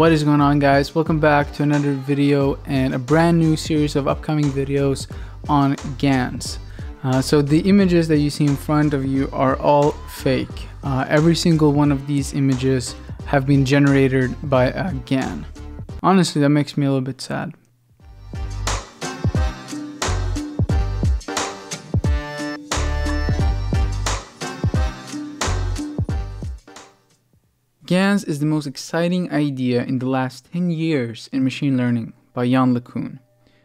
What is going on guys? Welcome back to another video and a brand new series of upcoming videos on GANs. Uh, so the images that you see in front of you are all fake. Uh, every single one of these images have been generated by a GAN. Honestly, that makes me a little bit sad. GANs is the most exciting idea in the last 10 years in machine learning by Yann LeCun.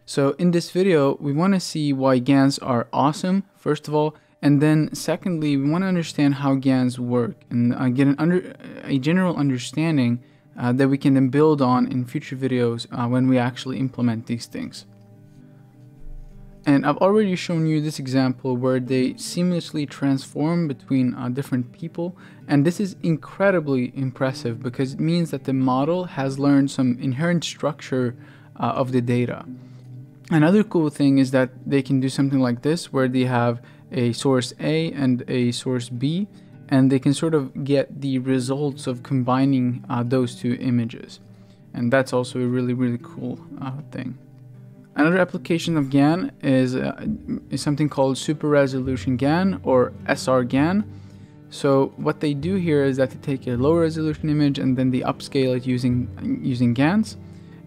So in this video, we want to see why GANs are awesome, first of all, and then secondly, we want to understand how GANs work and uh, get an under, a general understanding uh, that we can then build on in future videos uh, when we actually implement these things. And I've already shown you this example where they seamlessly transform between uh, different people. And this is incredibly impressive because it means that the model has learned some inherent structure uh, of the data. Another cool thing is that they can do something like this where they have a source A and a source B and they can sort of get the results of combining uh, those two images. And that's also a really, really cool uh, thing. Another application of GAN is, uh, is something called Super Resolution GAN or SRGAN. So what they do here is that they take a low resolution image and then they upscale it using, using GANs.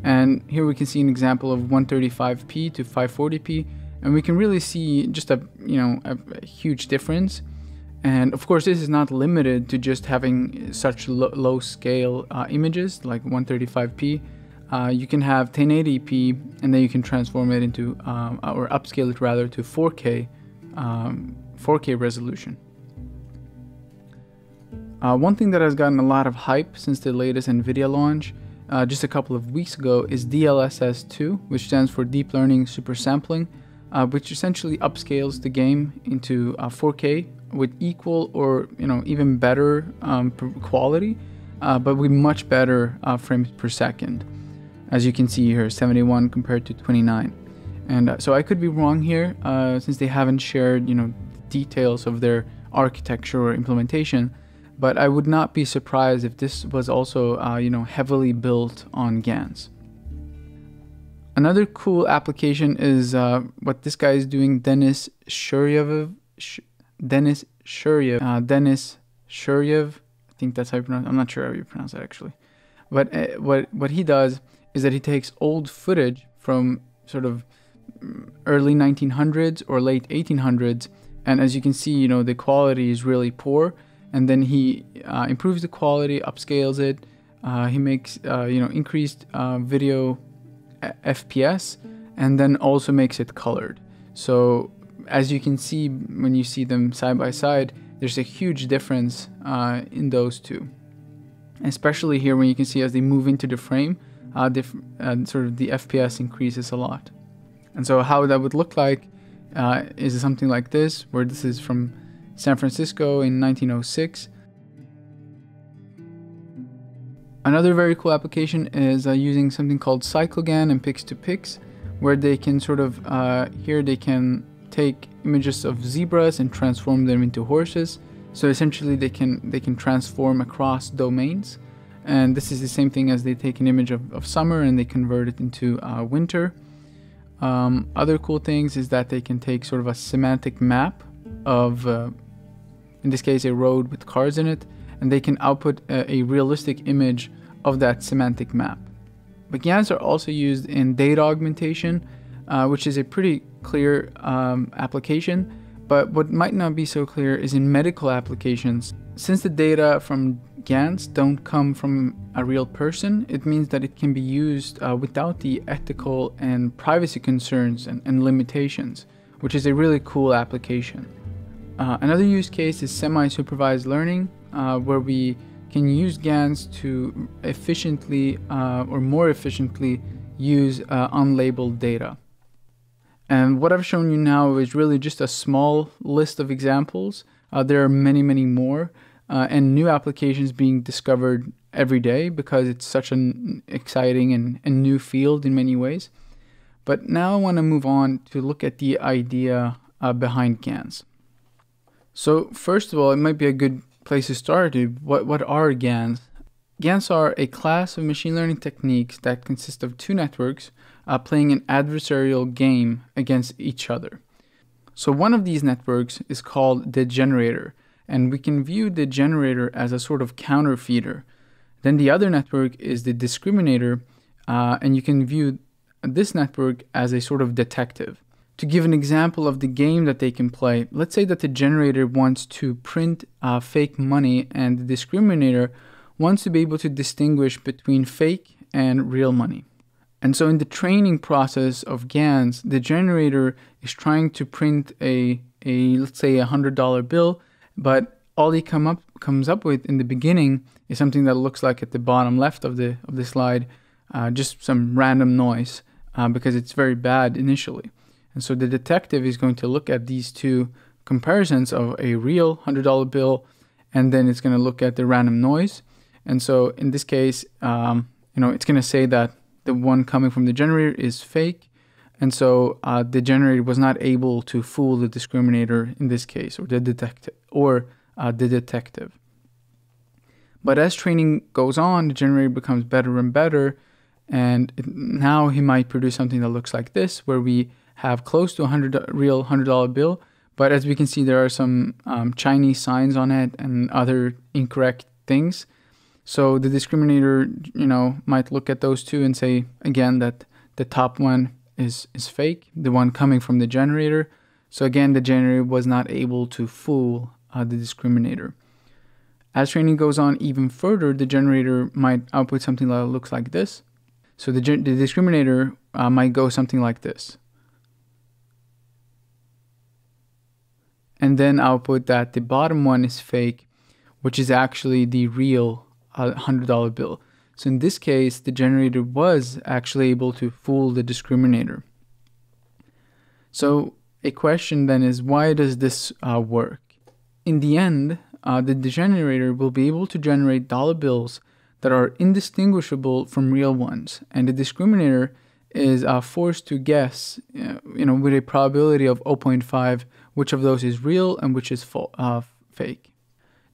And here we can see an example of 135p to 540p and we can really see just a you know a, a huge difference and of course this is not limited to just having such lo low scale uh, images like 135p uh, you can have 1080p and then you can transform it into um, or upscale it rather to 4K um, 4K resolution. Uh, one thing that has gotten a lot of hype since the latest NVIDIA launch uh, just a couple of weeks ago is DLSS2, which stands for Deep Learning Super Sampling, uh, which essentially upscales the game into 4K uh, with equal or you know even better um, quality, uh, but with much better uh, frames per second as you can see here 71 compared to 29 and uh, so I could be wrong here uh, since they haven't shared you know details of their architecture or implementation but I would not be surprised if this was also uh, you know heavily built on GANs. Another cool application is uh, what this guy is doing Denis Shiryaev Sh Denis Shiryaev uh, Denis Shiryaev I think that's how you pronounce I'm not sure how you pronounce it actually but uh, what what he does is that he takes old footage from sort of early 1900s or late 1800s and as you can see you know the quality is really poor and then he uh, improves the quality upscales it uh, he makes uh, you know increased uh, video fps and then also makes it colored. So as you can see when you see them side by side there's a huge difference in those two especially here when you can see as they move into the frame uh, uh, sort of the FPS increases a lot. And so how that would look like uh, is something like this, where this is from San Francisco in 1906. Another very cool application is uh, using something called CycleGAN and Pix2Pix, where they can sort of, uh, here they can take images of zebras and transform them into horses. So essentially they can, they can transform across domains and this is the same thing as they take an image of, of summer and they convert it into uh, winter. Um, other cool things is that they can take sort of a semantic map of, uh, in this case, a road with cars in it, and they can output a, a realistic image of that semantic map. But GANs are also used in data augmentation, uh, which is a pretty clear um, application. But what might not be so clear is in medical applications. Since the data from GANs don't come from a real person, it means that it can be used uh, without the ethical and privacy concerns and, and limitations, which is a really cool application. Uh, another use case is semi-supervised learning, uh, where we can use GANs to efficiently uh, or more efficiently use uh, unlabeled data. And what I've shown you now is really just a small list of examples. Uh, there are many, many more uh, and new applications being discovered every day because it's such an exciting and, and new field in many ways. But now I want to move on to look at the idea uh, behind GANs. So first of all, it might be a good place to start. What what are GANs? GANs are a class of machine learning techniques that consist of two networks uh, playing an adversarial game against each other. So one of these networks is called the generator, and we can view the generator as a sort of counterfeeder. Then the other network is the discriminator, uh, and you can view this network as a sort of detective. To give an example of the game that they can play, let's say that the generator wants to print uh, fake money and the discriminator wants to be able to distinguish between fake and real money. And so in the training process of GANs, the generator is trying to print a, a let's say a hundred dollar bill, but all he come up comes up with in the beginning is something that looks like at the bottom left of the of the slide, uh, just some random noise uh, because it's very bad initially. And so the detective is going to look at these two comparisons of a real hundred dollar bill, and then it's going to look at the random noise. And so in this case, um, you know, it's going to say that the one coming from the generator is fake. And so uh, the generator was not able to fool the discriminator in this case, or the detective, or uh, the detective. But as training goes on, the generator becomes better and better, and it, now he might produce something that looks like this, where we have close to a hundred real hundred dollar bill, but as we can see, there are some um, Chinese signs on it and other incorrect things. So the discriminator, you know, might look at those two and say again that the top one is is fake, the one coming from the generator. So again, the generator was not able to fool uh, the discriminator. As training goes on even further, the generator might output something that looks like this. So the, the discriminator uh, might go something like this. And then output that the bottom one is fake, which is actually the real a $100 bill. So in this case, the generator was actually able to fool the discriminator. So a question then is why does this uh, work? In the end, uh, the generator will be able to generate dollar bills that are indistinguishable from real ones, and the discriminator is uh, forced to guess, uh, you know, with a probability of 0.5, which of those is real and which is uh, fake.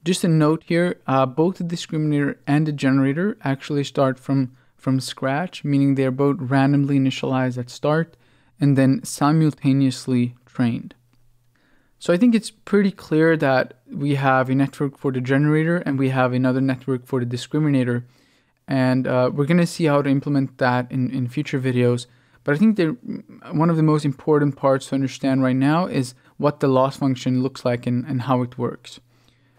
Just a note here, uh, both the discriminator and the generator actually start from, from scratch, meaning they're both randomly initialized at start and then simultaneously trained. So I think it's pretty clear that we have a network for the generator and we have another network for the discriminator. And uh, we're going to see how to implement that in, in future videos. But I think one of the most important parts to understand right now is what the loss function looks like and, and how it works.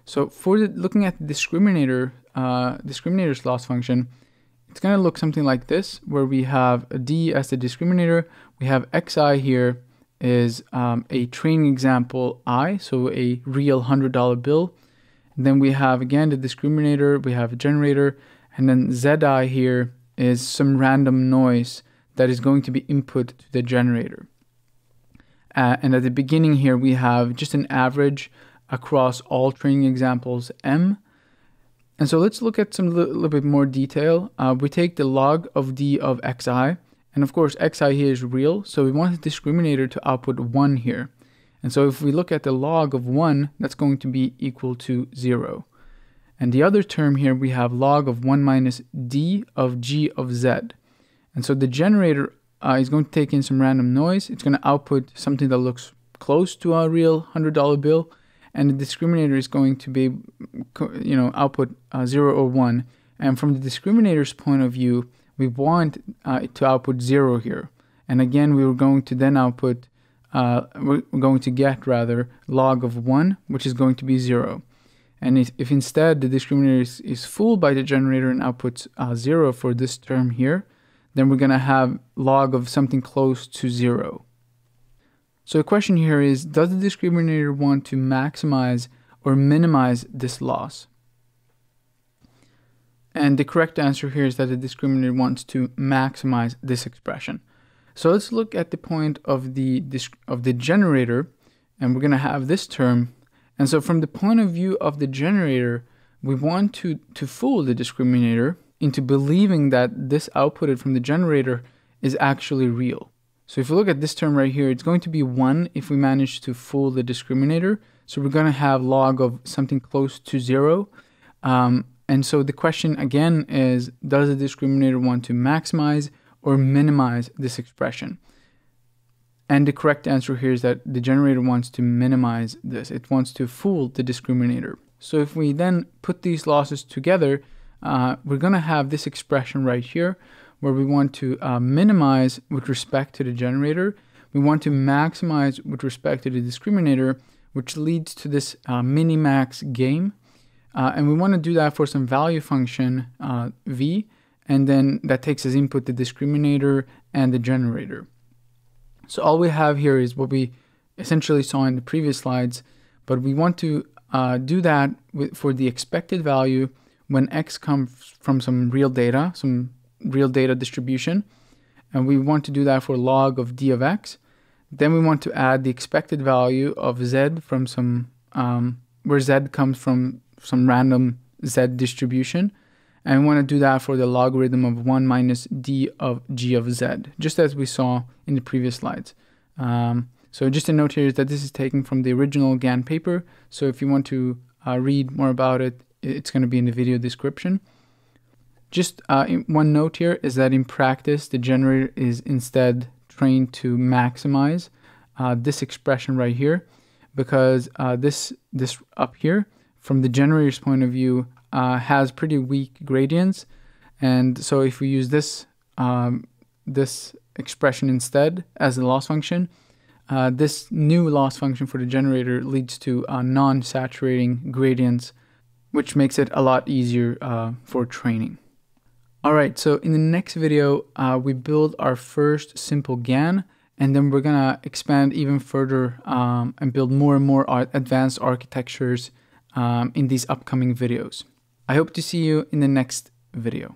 So for the, looking at the discriminator, uh, discriminator's loss function, it's going to look something like this, where we have a d as the discriminator, we have xi here is um, a training example i, so a real $100 bill. And then we have again the discriminator, we have a generator, and then zi here is some random noise that is going to be input to the generator. Uh, and at the beginning here, we have just an average across all training examples M. And so let's look at some li little bit more detail. Uh, we take the log of d of xi, and of course xi here is real, so we want the discriminator to output 1 here. And so if we look at the log of 1, that's going to be equal to 0. And the other term here, we have log of 1 minus d of g of z. And so the generator uh, is going to take in some random noise. It's going to output something that looks close to a real $100 bill and the discriminator is going to be, you know, output uh, 0 or 1. And from the discriminator's point of view, we want uh, to output 0 here. And again, we were going to then output, uh, we're going to get rather log of 1, which is going to be 0. And if, if instead the discriminator is, is, fooled by the generator and outputs uh, 0 for this term here, then we're going to have log of something close to 0. So the question here is, does the discriminator want to maximize or minimize this loss? And the correct answer here is that the discriminator wants to maximize this expression. So let's look at the point of the, of the generator, and we're going to have this term. And so from the point of view of the generator, we want to, to fool the discriminator into believing that this outputted from the generator is actually real. So if we look at this term right here, it's going to be 1 if we manage to fool the discriminator. So we're going to have log of something close to 0. Um, and so the question again is, does the discriminator want to maximize or minimize this expression? And the correct answer here is that the generator wants to minimize this. It wants to fool the discriminator. So if we then put these losses together, uh, we're going to have this expression right here where we want to uh, minimize with respect to the generator. We want to maximize with respect to the discriminator, which leads to this uh, minimax game. Uh, and we want to do that for some value function uh, v, and then that takes as input the discriminator and the generator. So all we have here is what we essentially saw in the previous slides, but we want to uh, do that with, for the expected value when x comes from some real data, some real data distribution, and we want to do that for log of d of x. Then we want to add the expected value of z from some, um, where z comes from some random z distribution. And we want to do that for the logarithm of 1 minus d of g of z, just as we saw in the previous slides. Um, so just a note here is that this is taken from the original GAN paper. So if you want to uh, read more about it, it's going to be in the video description. Just uh, one note here is that in practice, the generator is instead trained to maximize uh, this expression right here, because uh, this this up here, from the generator's point of view, uh, has pretty weak gradients, and so if we use this um, this expression instead as the loss function, uh, this new loss function for the generator leads to uh, non-saturating gradients, which makes it a lot easier uh, for training. Alright, so in the next video, uh, we build our first simple GAN, and then we're gonna expand even further um, and build more and more advanced architectures um, in these upcoming videos. I hope to see you in the next video.